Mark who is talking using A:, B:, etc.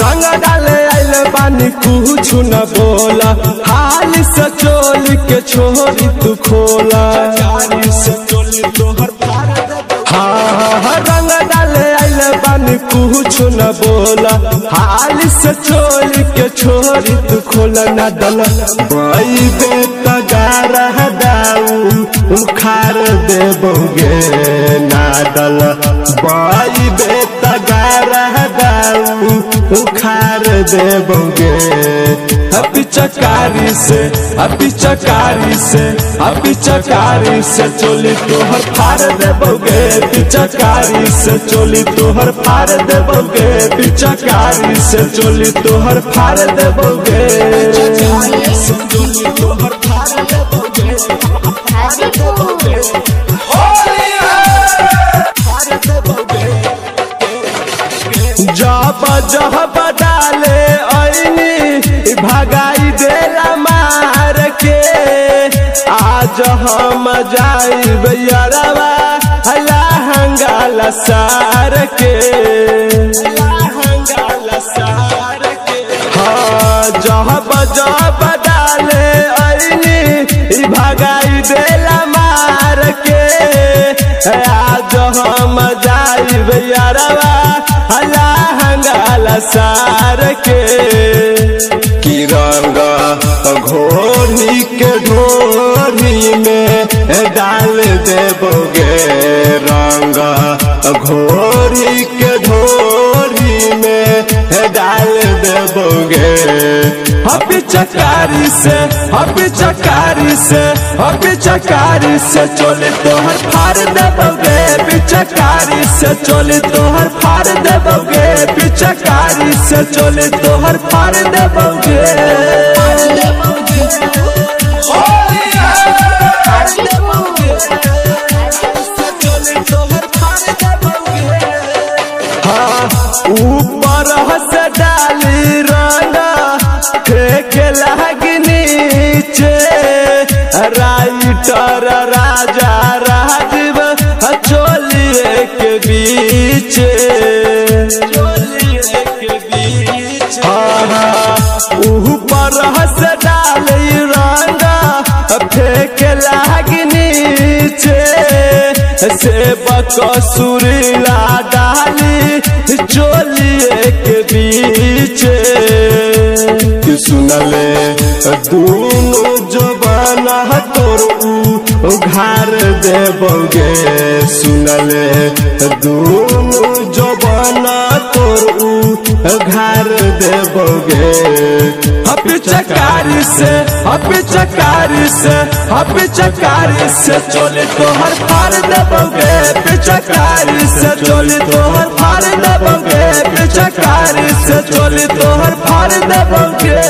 A: रंग डाले आइल बानी कुछ न बोला हाल से चोल के छोरी तू खोला हाँ रंग डाले आइल बानी कुछ न बोला हाल से चोल के छोरी तू खोला ना दला डल बई बेटा गारा दाऊ उखार देबोगे अभी चकारी से अभी चकारी से अभी चकारी से चोली तोहर फाड़ देबोगे पिचकारी से चोली तोहर फाड़ देबोगे पिचकारी से चोली तोहर फाड़ देबोगे
B: पिचकारी से चोली तोहर
A: जब डाले ऐनी भगाई देला मार के आज हम जाई भैयारवा लहंगाल सार के लहंगाल सार के हाँ जब डाले ऐनी भगाई देला मार के आज हम जाई लहंगाल सार के की रंग घोड़ी के ढोरी में डाल देबोगे रंग। घोड़ी के ढोरी में डाल देबोगे। हबी चकारी से हबी चकारी से हबी चकारी से चोली तोहर फाड़ देबोगे। पिचकारी से चोली तोहर फाड़ देबोगे, पिचकारी से चोली तोहर फाड़ हाँ ऊपर से डाली रंगा फेंक लगी नीचे। राइटर राजा राजीव बीच हाँ हाँ। ऊपर से डाली रंगा फेंक लगी से बकसुरीला डाली चोलिए के बीच सुनले? दोनों जबाना तोर देबोगे सुनले। दोनों जबाना तोर उघार देबोगे हपी चकारी से, हपी चकारी से, हपी चकारी से चोली तोहर फाड़ देबोगे पिचकारी से, चोली तोहर फाड़ देबोगे पिचकारी से, चोली तोहर फाड़ देबोगे